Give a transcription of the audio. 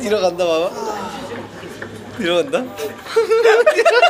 일어간다 봐봐 일어간다?